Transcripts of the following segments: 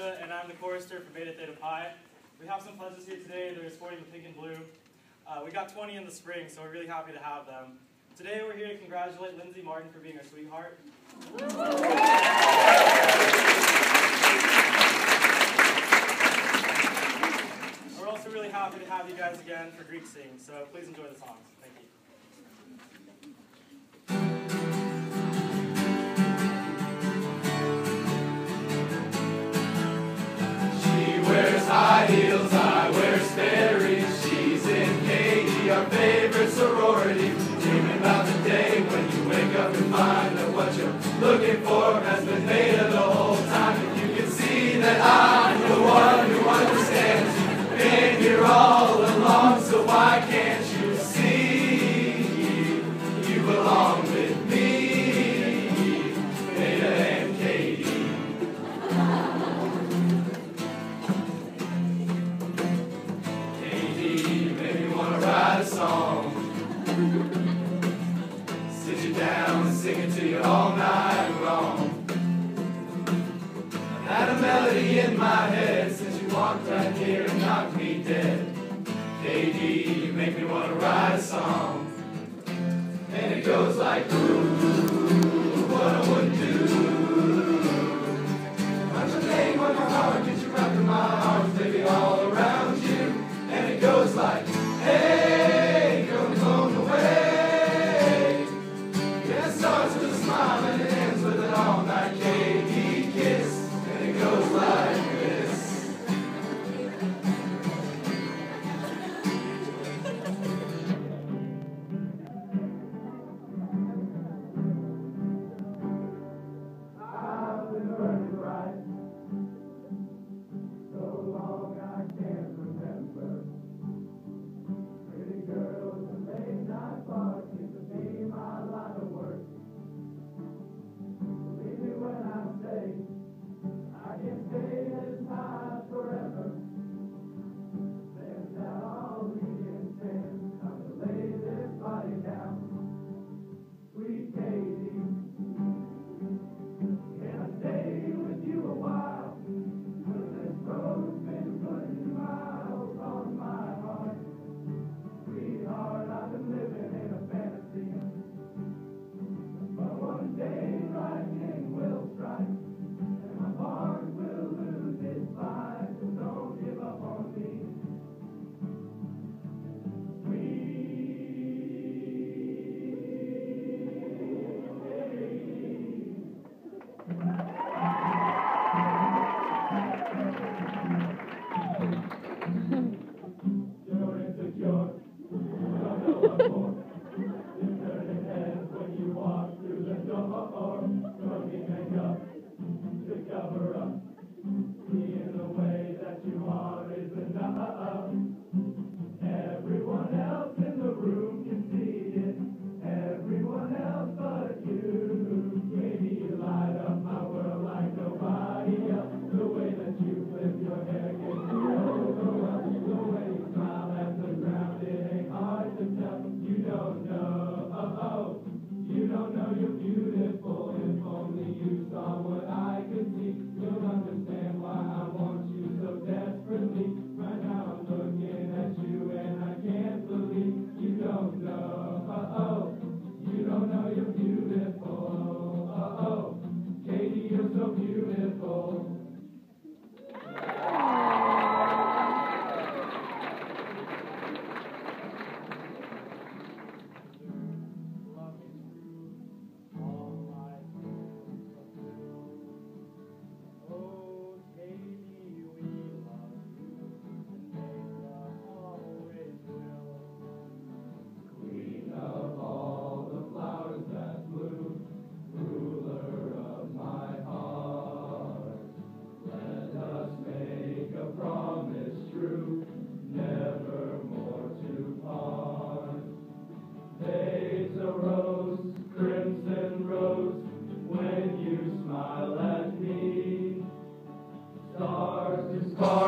And I'm the chorister for Beta Theta Pi. We have some pledges here today. They're sporting the pink and blue. Uh, we got 20 in the spring, so we're really happy to have them. Today we're here to congratulate Lindsey Martin for being our sweetheart. we're also really happy to have you guys again for Greek Sing, so please enjoy the songs. Thank you. looking for make me want to write a song. And it goes like, ooh.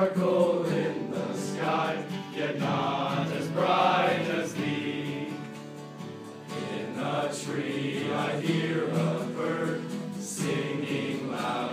sparkle in the sky, yet not as bright as thee. In a tree I hear a bird singing loud.